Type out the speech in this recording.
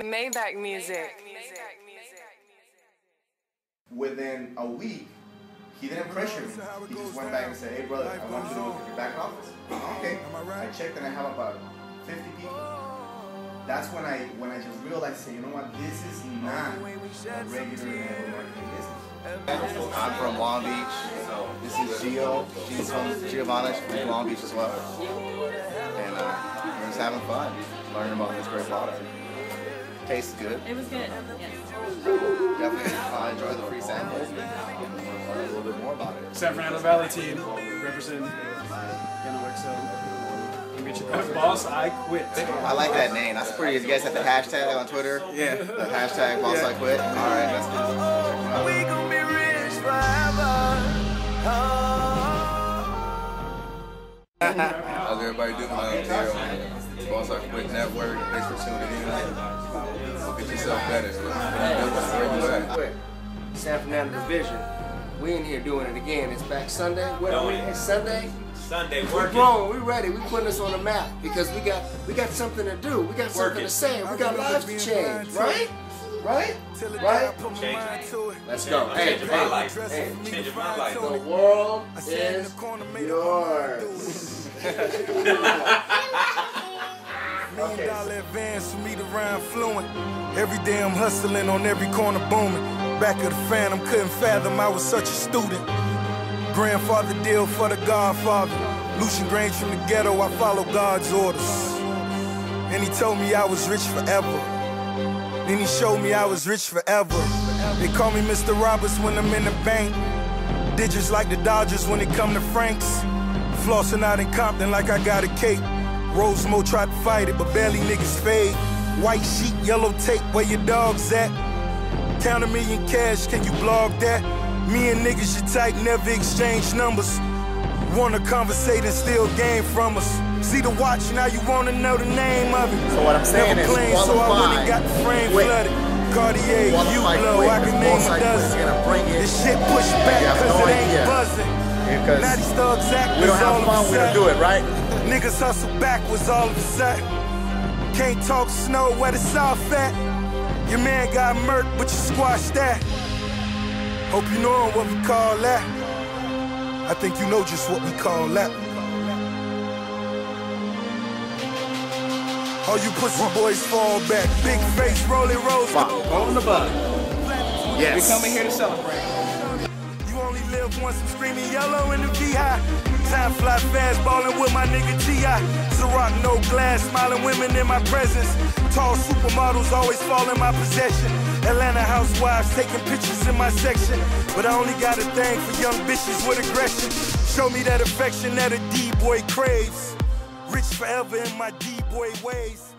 Maybach music. Within a week, he didn't pressure me. He just went back and said, "Hey, brother, I want you to look at your back office." Okay. I checked and I have about 50 people. That's when I when I just realized, say, you know what, this is not a regular network marketing business. I'm from Long Beach. This is Gio. Gio's from Giovanni from Long Beach as well. And uh, we're just having fun, learning about this great product. Tastes good. It was good. Yes. Definitely uh, enjoy the free samples learn a little bit more about it. San Fernando Valley team representing NOXL. Boss, I quit. I like that name. That's pretty. You guys have the hashtag on Twitter? Yeah. The hashtag Boss I Quit? All right, that's good. How's everybody doing uh, out there? Boss I Quit Network. Thanks for tuning in. Go get yourself better. Where you at? San Fernando Division. We in here doing it again. It's back Sunday. What are we? It's Sunday. Sunday We working. grown. We ready. We putting this on the map because we got we got something to do. We got something Working. to say. We got lives to change. Right? Right? Right? Let's go. Hey, Changing my hey, life. hey. Changing my life. The world is yours. Million dollar advance for me to rhyme fluent. Every day I'm hustling on every corner booming. Back of the phantom, couldn't fathom I was such a student. Grandfather deal for the Godfather. Lucian Grainge from the ghetto, I follow God's orders. And he told me I was rich forever. Then he showed me I was rich forever. They call me Mr. Roberts when I'm in the bank. Digits like the Dodgers when it come to Franks. Flossing out in Compton like I got a cake. Rosemo tried to fight it, but barely niggas fade. White sheet, yellow tape, where your dogs at? Count a million cash, can you blog that? Me and niggas you type, never exchange numbers. Wanna conversate and steal game from us. See the watch, now you wanna know the name of it. So what I'm saying Never is claimed, so I went and got the frame quit. flooded. Cartier, you blow, I can name a dozen. This shit push back cause no it ain't idea. buzzing. Because Now these thugs act we don't have fun, we don't do it, right? Niggas hustle backwards all of a sudden. Can't talk snow where the south at. Your man got murked, but you squashed that. Hope you know what we call that. I think you know just what we call that. All you pussy boys fall back. Big face, rolling rolls. On the bug. Yes. We coming here to celebrate. Once, I'm screaming yellow in the VI. Time fly fast, ballin' with my nigga T.I. Ciroc, no glass, smiling women in my presence. Tall supermodels always fall in my possession. Atlanta housewives taking pictures in my section. But I only got a thing for young bitches with aggression. Show me that affection that a D-boy craves. Rich forever in my D-boy ways.